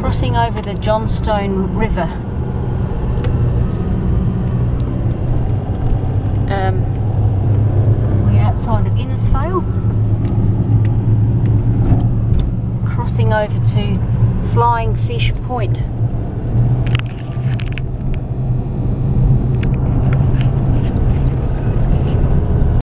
crossing over the Johnstone River. Um, we're outside of Innisfail. Crossing over to Flying Fish Point.